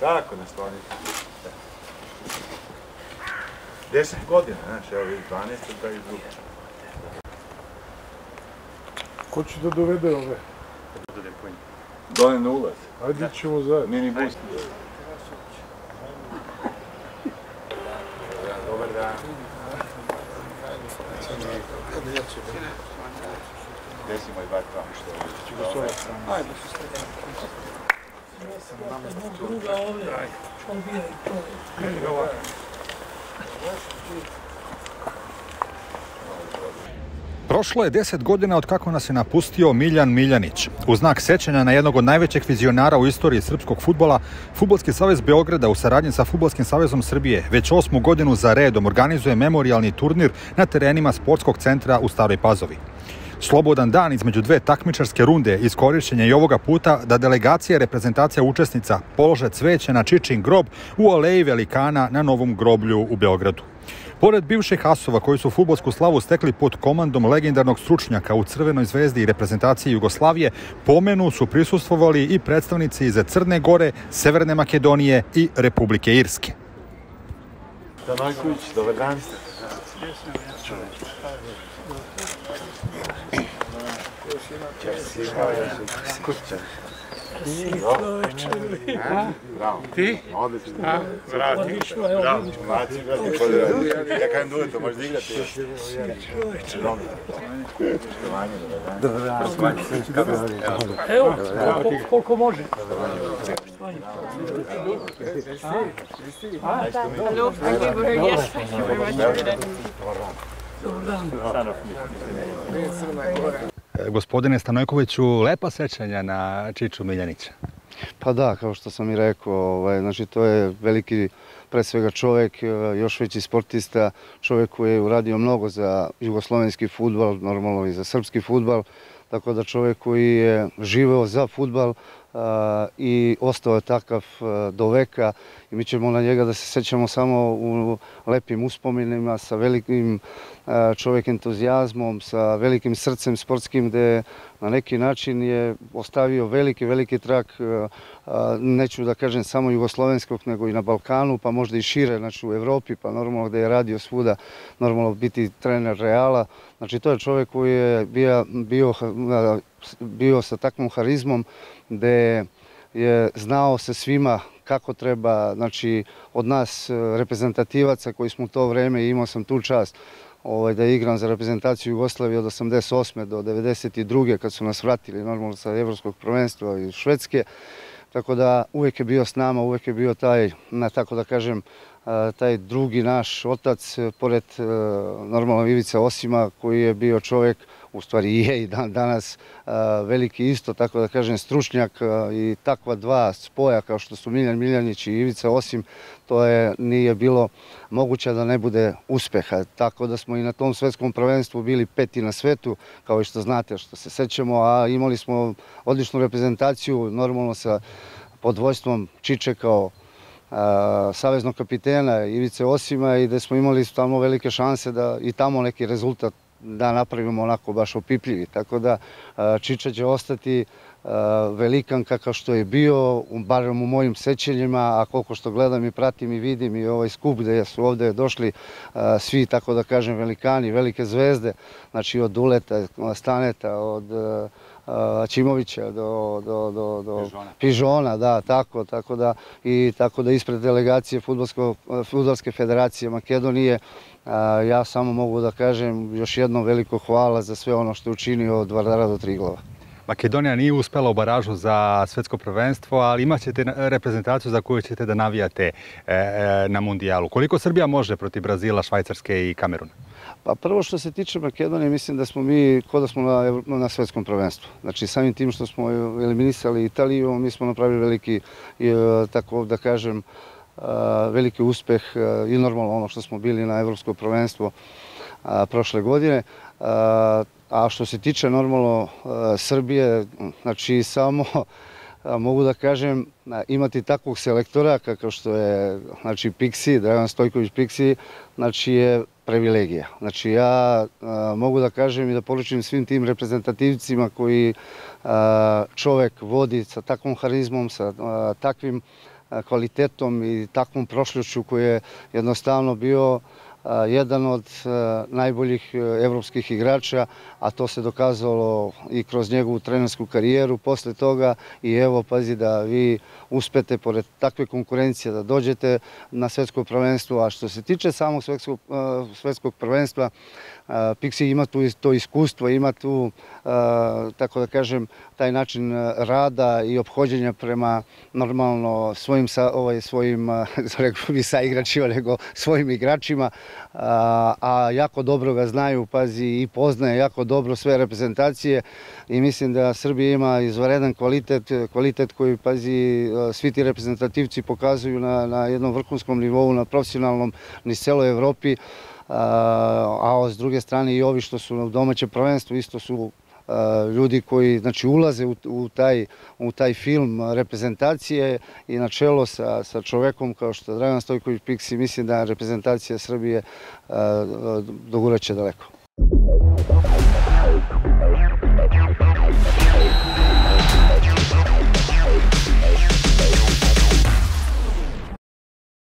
Tako ne stvarno. Deset godina, znaš, evo vidi, 12. da i druga. Ko će da dovede ove? Dole na ulaz. Ajde ćemo zajedno. Mini bus. Gde si moj bat tamo što je? druga ovdje, obija i to. Prošlo je deset godina od kako nas je napustio Miljan Miljanić. U znak sećanja na jednog od najvećeg vizionara u istoriji srpskog futbola, Futbolski savez Beograda u saradnji sa Futbolskim savezom Srbije već osmu godinu za redom organizuje memorialni turnir na terenima sportskog centra u Staroj Pazovi. Slobodan dan između dve takmičarske runde iskorišćen je i ovoga puta da delegacija reprezentacija učesnica polože cveće na Čičin grob u aleji velikana na novom groblju u Beogradu. Pored bivših asova koji su futbolsku slavu stekli pod komandom legendarnog stručnjaka u Crvenoj zvezdi i reprezentaciji Jugoslavije, pomenu su prisustvovali i predstavnici iz Crne Gore, Severne Makedonije i Republike Irske. Stanojković, dobar dan. Dobro. Poštovanje, dobar dan. Evo, koliko, koliko može. Hello, Evo, koliko može. Hallo, danke, woher ihr sprechen. Dobar dan. Dobar dan. Gospodine Stanojkoviću, lepa sećanja na Čiču Miljanića. Pa da, kao što sam i rekao, ovaj, znači to je veliki pre svega čovek, e, još veći sportista, čovek koji je uradio mnogo za jugoslovenski futbal, normalno i za srpski futbal, tako da čovek koji je živeo za futbal i ostao je takav a, do veka i mi ćemo na njega da se sećamo samo u lepim uspominima, sa velikim a, čovek entuzijazmom, sa velikim srcem sportskim, gde na neki način je ostavio veliki, veliki trak, a, neću da kažem samo jugoslovenskog, nego i na Balkanu, pa možda i šire, znači u Evropi, pa normalno gde je radio svuda, normalno biti trener Reala. Znači to je čovek koji je bio, bio, bio sa takvom harizmom, gde je znao se svima kako treba, znači od nas e, reprezentativaca koji smo u to vreme, imao sam tu čast, ovaj, da igram za reprezentaciju Jugoslavije od 88. do 92. kad su nas vratili normalno sa evropskog prvenstva iz Švedske. Tako da uvek je bio s nama, uvek je bio taj, na, tako da kažem, a, taj drugi naš otac, e, pored e, normalno Ivica Osima, koji je bio čovek, u stvari je i dan, danas veliki isto, tako da kažem, stručnjak i takva dva spoja kao što su Miljan Miljanić i Ivica Osim, to je nije bilo moguće da ne bude uspeha. Tako da smo i na tom svetskom prvenstvu bili peti na svetu, kao i što znate, što se sećamo, a imali smo odličnu reprezentaciju, normalno sa pod vojstvom Čiče kao saveznog kapitena Ivice Osima i da smo imali tamo velike šanse da i tamo neki rezultat da napravimo onako baš opipljivi. Tako da Čiča će ostati velikan kakav što je bio, barem u mojim sećanjima, a koliko što gledam i pratim i vidim i ovaj skup gde su ovde došli svi, tako da kažem, velikani, velike zvezde, znači od Duleta, Staneta, od a, Ćimovića do, do, do, do Pižona. Pižona, da, tako, tako da i tako da ispred delegacije Fudbalske federacije Makedonije ja samo mogu da kažem još jednom veliko hvala za sve ono što je učinio od Vardara do Triglava. Makedonija nije uspela u baražu za svetsko prvenstvo, ali imaćete reprezentaciju za koju ćete da navijate e, e, na mundijalu. Koliko Srbija može protiv Brazila, Švajcarske i Kameruna? Pa prvo što se tiče Makedonije, mislim da smo mi, ko da smo na, na svetskom prvenstvu. Znači samim tim što smo eliminisali Italiju, mi smo napravili veliki, e, tako da kažem, veliki uspeh i normalno ono što smo bili na evropsko prvenstvo prošle godine. A, što se tiče normalno Srbije, znači samo mogu da kažem, imati takvog selektora kakav što je znači, Pixi, Dragan Stojković Pixi, znači je privilegija. Znači ja mogu da kažem i da poručim svim tim reprezentativcima koji a, čovek vodi sa takvom harizmom, sa a, takvim kvalitetom i takvom prošlošću koji je jednostavno bio jedan od najboljih a, evropskih igrača, a to se dokazalo i kroz njegovu trenersku karijeru. Posle toga i evo pazi da vi uspete pored takve konkurencije da dođete na svetsko prvenstvo, a što se tiče samog svetskog, svetskog prvenstva, Pixi ima tu to iskustvo, ima tu, tako da kažem, taj način rada i obhođenja prema normalno svojim, ovaj, svojim rekao bi sa igračima, nego svojim igračima, a, a jako dobro ga znaju, pazi, i poznaje jako dobro sve reprezentacije i mislim da Srbija ima izvaredan kvalitet, kvalitet koji, pazi, svi ti reprezentativci pokazuju na, na jednom vrhunskom nivou, na profesionalnom, ni celoj Evropi, a, a s druge strane i ovi što su u domaćem prvenstvu isto su E, ljudi koji znači, ulaze u, u, taj, u taj film reprezentacije i na čelo sa, sa čovjekom kao što je Dragan Stojković Pixi mislim da reprezentacija Srbije e, dogureće daleko.